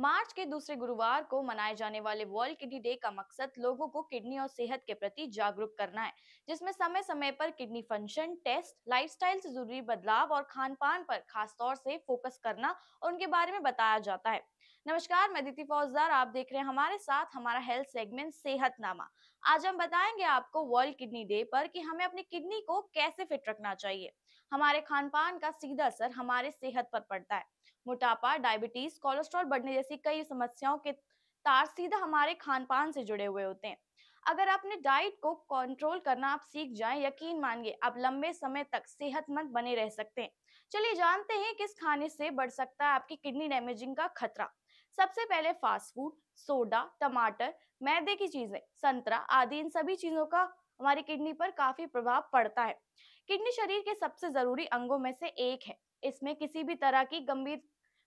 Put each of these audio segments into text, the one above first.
मार्च के दूसरे गुरुवार को मनाए जाने वाले वर्ल्ड किडनी डे का मकसद लोगों को किडनी और सेहत के प्रति जागरूक करना है, जिसमें समय समय पर किडनी फ़ंक्शन, टेस्ट, लाइफस्टाइल से ज़रूरी बदलाव और खान पान पर खास तौर से फोकस करना और उनके बारे में बताया जाता है। नमस्कार, मैं दीति फौजदार, आप देख रहे हैं हमारे साथ हमारा हेल्थ सेगमेंट सेहतनामा। आज हम बताएँगे आपको वर्ल्ड किडनी डे पर कि हमें अपनी किडनी को कैसे फिट रखना चाहिए। हमारे खान पान का सीधा असर हमारे सेहत पर पड़ता है। मोटापा, डायबिटीज़, कोलेस्ट्रॉल बढ़ने जैसी कई समस्याओं के तार सीधा हमारे खान पान से जुड़े हुए होते हैं। अगर अपने डाइट को कंट्रोल करना आप सीख जाएँ, यकीन मानिए, आप लंबे समय तक सेहतमंद बने रह सकते हैं। चलिए जानते हैं किस खाने से बढ़ सकता है आपकी किडनी डैमेजिंग का खतरा। सबसे पहले फास्ट फ़ूड, सोडा, टमाटर, मैदे की चीज़ें, संतरा आदि, इन सभी चीज़ों का हमारी किडनी पर काफ़ी प्रभाव पड़ता है। किडनी शरीर के सबसे ज़रूरी अंगों में से एक है। इसमें किसी भी तरह की गंभीर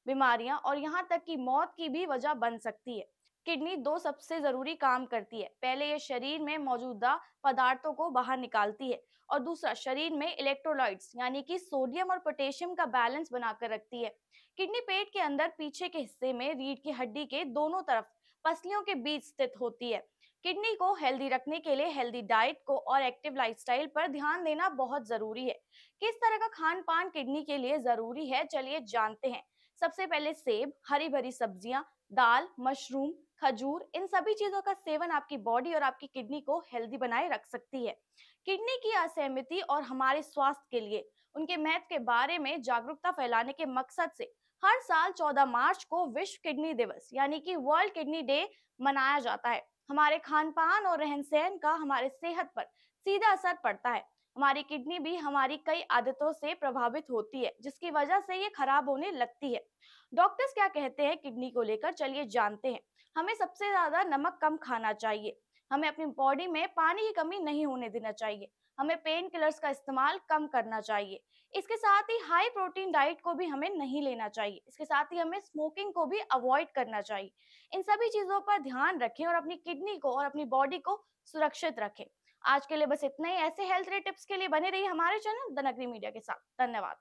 बीमारियाँ और यहाँ तक कि मौत की भी वजह बन सकती है। किडनी दो सबसे ज़रूरी काम करती है। पहले ये शरीर में मौजूदा पदार्थों को बाहर निकालती है और दूसरा, शरीर में इलेक्ट्रोलाइट्स यानी कि सोडियम और पोटेशियम का बैलेंस बनाकर रखती है। किडनी पेट के अंदर पीछे के हिस्से में रीढ़ की हड्डी के दोनों तरफ़ पसलियों के बीच स्थित होती है। किडनी को हेल्दी रखने के लिए हेल्दी डाइट को और एक्टिव लाइफस्टाइल पर ध्यान देना बहुत ज़रूरी है। किस तरह का खान पान किडनी के लिए ज़रूरी है, चलिए जानते हैं। सबसे पहले सेब हरी भरी सब्ज़ियाँ, दाल, मशरूम, खजूर, इन सभी चीज़ों का सेवन आपकी बॉडी और आपकी किडनी को हेल्दी बनाए रख सकती है। किडनी की असहमति और हमारे स्वास्थ्य के लिए, उनके महत्व के बारे में जागरूकता फैलाने के मकसद से हर साल 14 मार्च को विश्व किडनी दिवस, यानी कि वर्ल्ड किडनी डे मनाया जाता है। हमारे खान पान और रहन सहन का हमारे सेहत पर सीधा असर पड़ता है। हमारी किडनी भी हमारी कई आदतों से प्रभावित होती है, जिसकी वजह से ये खराब होने लगती है। डॉक्टर्स क्या कहते हैं किडनी को लेकर? चलिए जानते हैं। हमें सबसे ज़्यादा नमक कम खाना चाहिए। हमें अपनी बॉडी में पानी की कमी नहीं होने देना चाहिए। हमें पेन किलर्स का इस्तेमाल कम करना चाहिए। इसके साथ ही हाई प्रोटीन डाइट को भी हमें नहीं लेना चाहिए। इसके साथ ही हमें स्मोकिंग को भी अवॉइड करना चाहिए। इन सभी चीज़ों पर ध्यान रखें और अपनी किडनी को और अपनी बॉडी को सुरक्षित रखें। आज के लिए बस इतना ही। ऐसे हेल्थ टिप्स के लिए बने रही हमारे चैनल द नगरी मीडिया के साथ। धन्यवाद।